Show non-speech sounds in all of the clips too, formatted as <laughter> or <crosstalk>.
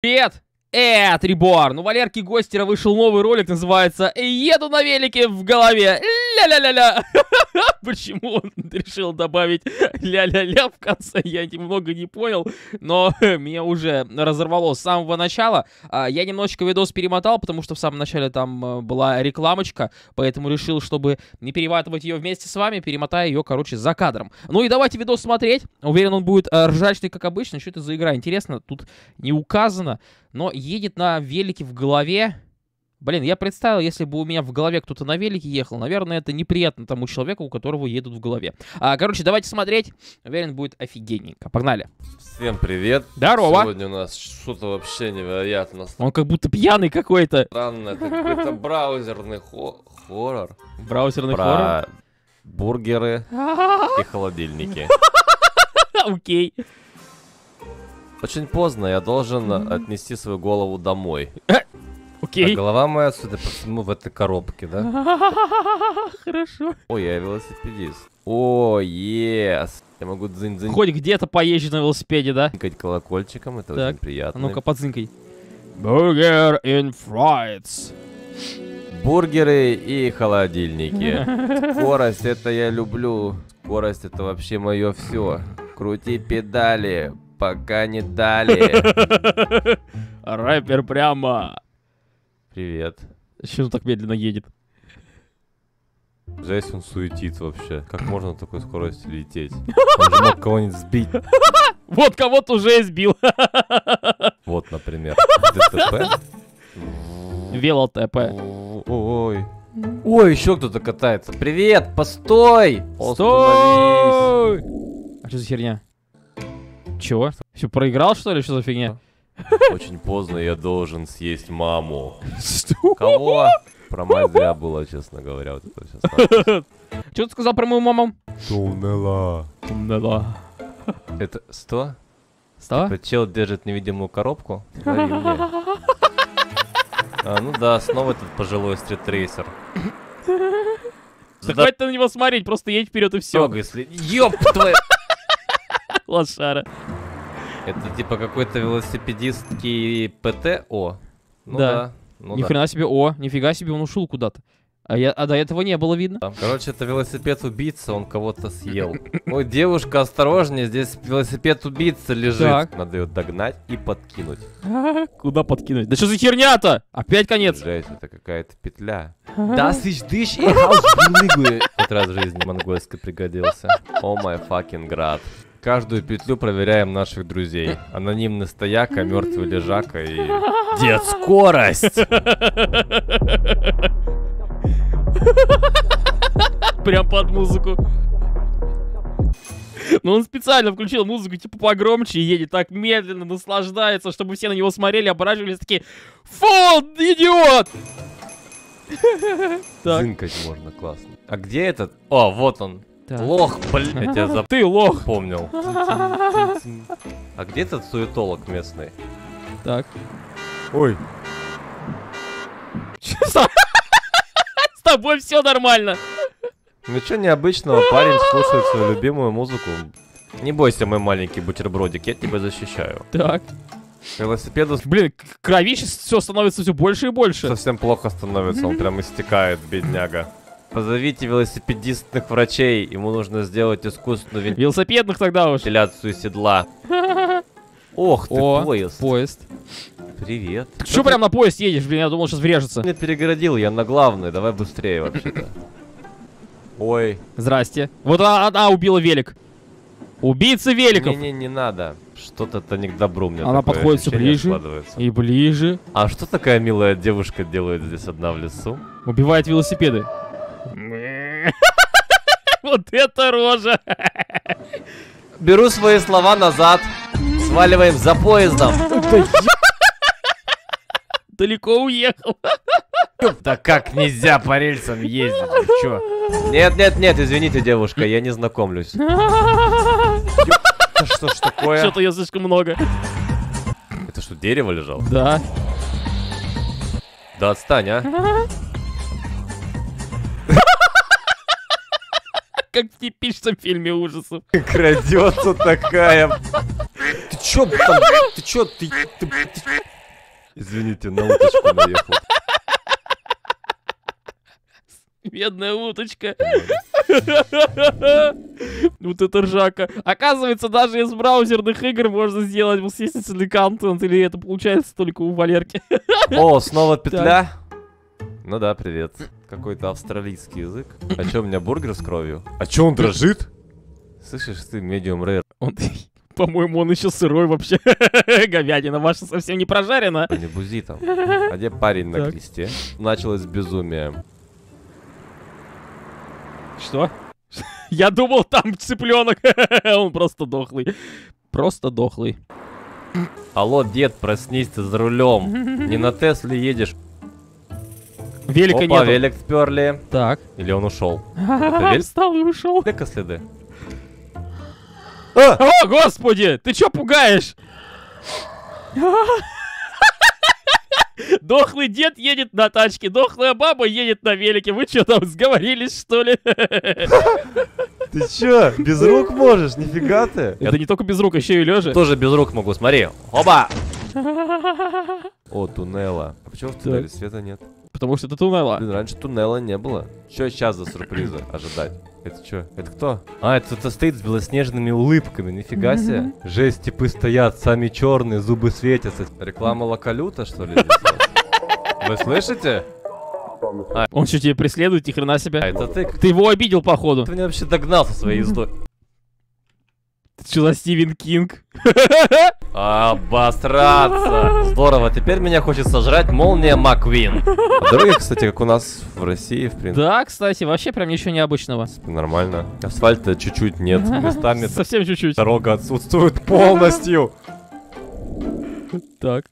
Привет! Это Ребор. Ну, Валерки Гостера вышел новый ролик, называется «Еду на велике в голове». Ля-ля-ля-ля. <laughs> Почему он решил добавить ля-ля-ля в конце, я немного не понял, но <laughs> меня уже разорвало с самого начала. А, я немножечко видос перемотал, потому что в самом начале там э, была рекламочка, поэтому решил, чтобы не перематывать ее вместе с вами, перемотаю ее, короче, за кадром. Ну и давайте видос смотреть. Уверен, он будет э, ржачный, как обычно. Что это за игра? Интересно, тут не указано но едет на велике в голове. Блин, я представил, если бы у меня в голове кто-то на велике ехал, наверное, это неприятно тому человеку, у которого едут в голове. А, короче, давайте смотреть. Уверен, будет офигенненько. Погнали. Всем привет. Здорово. Сегодня у нас что-то вообще невероятно Он как будто пьяный какой-то. странное. Это какой-то <laughs> браузерный хо- хоррор. Браузерный Про хоррор. бургеры <laughs> и холодильники. <laughs> Окей. Очень поздно, я должен отнести свою голову домой. А Окей. голова моя, судя по всему, в этой коробке, да? <laughs> Хорошо. Ой, я велосипедист. О, ес. Я могу дзынь-дзынь Хоть где-то поезжай на велосипеде, да? колокольчиком, это Так, очень приятно. А ну-ка, подзынкай. Burger and fries. Бургеры и холодильники. <laughs> Скорость это я люблю. Скорость это вообще мое все. Крути педали, пока не дали. <laughs> Рэпер прямо. Привет. Почему он так медленно едет? Жесть, он суетит вообще. Как можно на такой скорости лететь? <laughs> Он же мог кого-нибудь сбить. <laughs> Вот кого-то уже избил. Вот, например. ДТП. Вело ТП. Ой. Ой, еще кто-то катается. Привет, постой! Стой! А что за херня? Чего? Все, проиграл, что ли? Что за фигня? Очень поздно я должен съесть маму. Что? Кого? Про мать зря было, честно говоря, вот это все Что ты сказал про мою маму? Туннела. Да. Это что? Что? Этот чел держит невидимую коробку? А, ну да, снова этот пожилой стритрейсер. Да хватит на него смотреть, просто едь вперед и все. Ёб твою... Лошара. Это типа какой-то велосипедистский ПТ? О. Ну Да. да. Ну Ни да. хрена себе, о, нифига себе, он ушел куда-то. А, я, а до этого не было видно. Там, Короче, это велосипед убийца, он кого-то съел. Ой, девушка, осторожнее, здесь велосипед убийца лежит. Так. Надо ее догнать и подкинуть. <laughs> Куда подкинуть? Да что за херня-то? Опять конец. Жесть, это какая-то петля. Das ist dich, ich ausbillige. Хоть раз в жизни монгольской пригодился. О май fucking град. Каждую петлю проверяем наших друзей. Анонимный стояка, мертвый лежака и... Дед, скорость! Прям под музыку. Ну он специально включил музыку типа погромче и едет так медленно, наслаждается, чтобы все на него смотрели, оборачивались такие Фу, идиот! Зынкать можно, классно. А где этот? О, вот он. Так. Лох, блин, я <laughs> тебя Ты лох. запомнил. <laughs> А где этот суетолог местный? Так. Ой. <laughs> С тобой все нормально. Ничего необычного, парень слушает свою любимую музыку. Не бойся, мой маленький бутербродик, я тебя защищаю. Так. Велосипеду Блин, кровище все становится все больше и больше. совсем плохо становится, он прям истекает, бедняга. Позовите велосипедистных врачей, ему нужно сделать искусственную Велосипедных тогда уж. вентиляцию седла. <laughs> Ох ты, О, поезд. поезд. Привет. Так что прям на поезд едешь? Блин, я думал, сейчас врежется. Мне перегородил, я на главный, давай быстрее вообще-то. <laughs> Ой, Здрасте. Вот она, она убила велик. Убийца великов. не-не, не надо. Что-то не к добру мне Она подходит ощущение ближе. И ближе. А что такая милая девушка делает здесь одна в лесу? Убивает велосипеды. <laughs> Вот это рожа. Беру свои слова назад. Сваливаем за поездом. Далеко уехал. Да как нельзя по рельсам ездить? Чё? Нет, нет, нет, извините, девушка, я не знакомлюсь. Что ж такое? Что-то ее слишком много. Это что, дерево лежало? Да. Да отстань, а. Как в типичном фильме ужасов. Крадется такая. Ты чё там? Ты чё? Ты, ты- ты- Извините, на уточку наехал. Бедная уточка. Вот это ржака. Оказывается, даже из браузерных игр можно сделать естественный контент, или это получается только у Валерки. О, снова петля? Ну да, привет. Какой-то австралийский язык. А чё, у меня бургер с кровью? А чё, он дрожит? Слышишь, ты медиум рейр. Он, <laughs> по-моему, он еще сырой вообще. <laughs> Говядина ваша совсем не прожарена. Не бузи там. А где парень на кресте? Началось безумие. Что? <laughs> Я думал, там цыпленок. Он просто дохлый. Просто дохлый. Алло, дед, проснись, ты за рулем. Не на Тесле едешь. Велика Опа, нету. велик сперли. Так. Или он ушел? <laughs> Встал и ушел. Велика следы. А! О, господи! Ты чё пугаешь? Дохлый дед едет на тачке, дохлая баба едет на велике. Вы что там, сговорились, что ли? Ты чё, без рук можешь? Нифига ты. Это не только без рук, еще и лежа. тоже без рук могу, смотри. Оба! <laughs> О, туннела. А почему в туннеле света нет? Потому что это туннела. Блин, раньше туннела не было. Что сейчас за сюрпризы ожидать? Это что? Это кто? А, это кто-то стоит с белоснежными улыбками, нифига себе. Жесть, типы стоят, сами черные, зубы светятся. Реклама локалюта, что ли? Вы слышите? Он что, тебя преследует, ни хрена А, себе? это ты? Ты его обидел, походу. Ты меня вообще догнал со своей ездой. Что за Стивен Кинг? Обосраться! Здорово, теперь меня хочет сожрать молния Маквин. Дороги, кстати, как у нас в России, в принципе, Да, кстати, вообще прям ничего необычного. нормально. Асфальта чуть-чуть нет, <laughs> местами Совсем чуть-чуть. дорога отсутствует <laughs> полностью. Так.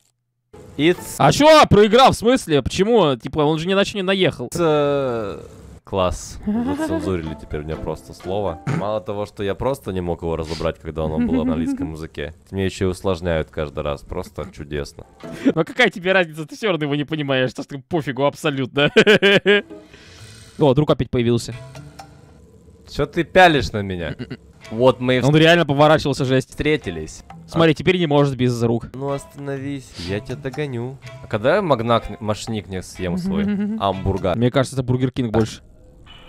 It's А чё, проиграл, в смысле? Почему? Типа, он же ни на что не наехал. э, класс. Зацензурили теперь мне просто слово. Мало того, что я просто не мог его разобрать, когда оно было на английском языке. Мне еще и усложняют каждый раз. Просто чудесно. Ну какая тебе разница, ты все равно его не понимаешь, что ты пофигу абсолютно. О, друг опять появился. Че ты пялишь на меня? Вот мы и Он реально поворачивался, жесть. встретились. Смотри, теперь не может без рук. Ну остановись, я тебя догоню. А когда я магнак, машник не съем свой <laughs> амбургер? Мне кажется, это Бургер Кинг больше.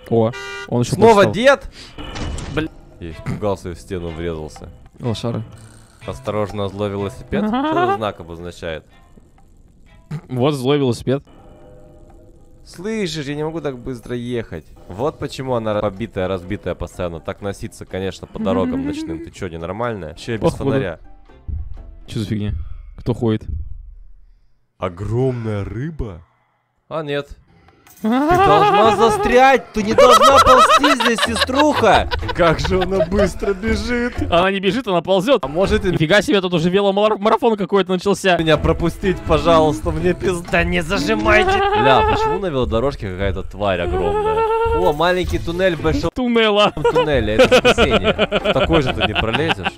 О, он еще Снова дед? Бля. Я испугался и в стену врезался. Лошары. Осторожно, злой велосипед. Что знак обозначает? Вот злой велосипед. Слышишь, я не могу так быстро ехать. Вот почему она побитая, разбитая постоянно. Так носиться, конечно, по дорогам ночным. Ты чё, ненормальная? И без Походу. фонаря. Что за фигня? Кто ходит? Огромная рыба? А, нет. Ты должна застрять! Ты не должна ползти здесь, сеструха! Как же она быстро бежит! Она не бежит, она ползет. А может и Нифига себе, тут уже веломарафон какой-то начался. меня пропустить, пожалуйста, мне пизда, не зажимайте! Бля, почему на велодорожке какая-то тварь огромная? О, маленький туннель в большом Туннела. туннеле, это спасение. В такой же ты не пролезешь.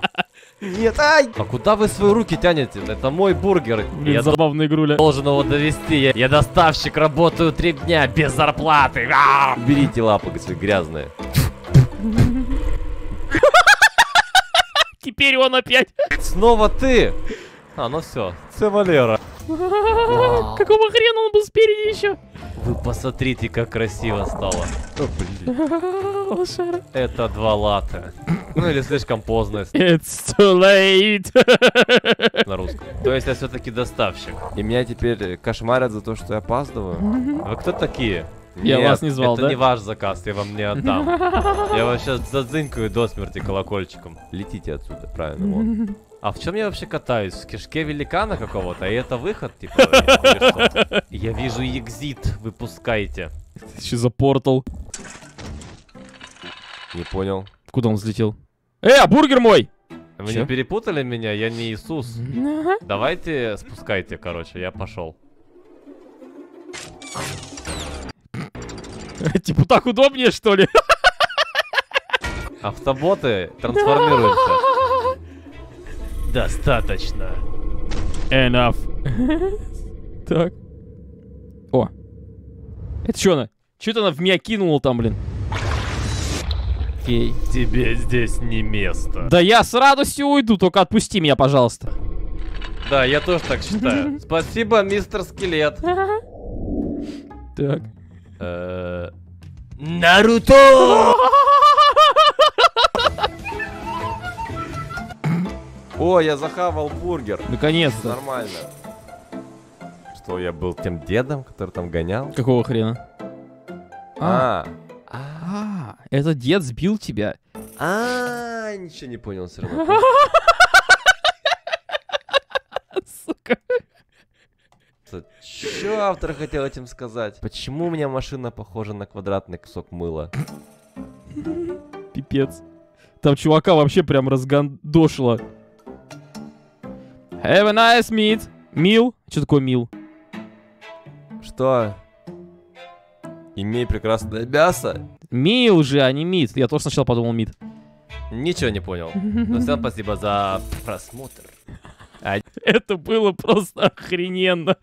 Нет, ай! А куда вы свои руки тянете? Это мой бургер. Блин, Я забавная игруля. должен его довести. Я, я доставщик, работаю три дня без зарплаты. А! Берите лапы свои грязные. Теперь он опять. Снова ты! А, ну все. Це Валера. <laughs> Какого хрена он был спереди еще? Вы посмотрите, как красиво стало. <laughs> Это два лата. Ну или слишком поздно It's too late. <laughs> на русском. То есть я все-таки доставщик. И меня теперь кошмарят за то, что я опаздываю. Вы кто такие? Я Нет, вас не звал, это да? не ваш заказ, я вам не отдам. Я вас сейчас зазынькаю до смерти колокольчиком. Летите отсюда, правильно, вон. А в чем я вообще катаюсь? В кишке великана какого-то? И это выход, типа? Я вижу экзит, выпускайте. Что за портал? Не понял. Куда он взлетел? Э, а бургер мой! Вы не перепутали меня? Я не Иисус. Давайте спускайте, короче, я пошел. Типа так удобнее, что ли? Автоботы трансформируются. Достаточно. Enough. <laughs> Так. О. Это что она? Что это она в меня кинула там, блин? Окей. Тебе здесь не место. Да я с радостью уйду, только отпусти меня, пожалуйста. Да, я тоже так считаю. <laughs> Спасибо, мистер Скелет. Так. Э, Наруто! <laughs> О, я захавал бургер. Наконец-то. Нормально. Что, я был тем дедом, который там гонял? Какого хрена? А, А. а, этот дед сбил тебя. А, ничего не понял все равно. <laughs> Сука. Что автор хотел этим сказать? Почему у меня машина похожа на квадратный кусок мыла? Пипец. Там чувака вообще прям разгандошило. Have a nice meat. Мил? Что такое мил? Что? Имей прекрасное мясо? Мил же, а не мид. Я тоже сначала подумал мид. Ничего не понял. Но всем спасибо за просмотр. Это было просто охрененно.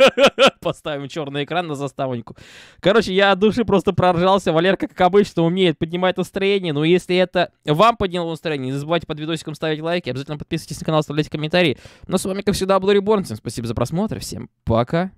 <laughs> Поставим черный экран на заставоньку. Короче, я от души просто проржался. Валерка, как обычно, умеет поднимать настроение. Но если это вам подняло настроение, не забывайте под видосиком ставить лайки. Обязательно подписывайтесь на канал, оставляйте комментарии. Ну, с вами, как всегда, был Реборн. Всем спасибо за просмотр. Всем пока.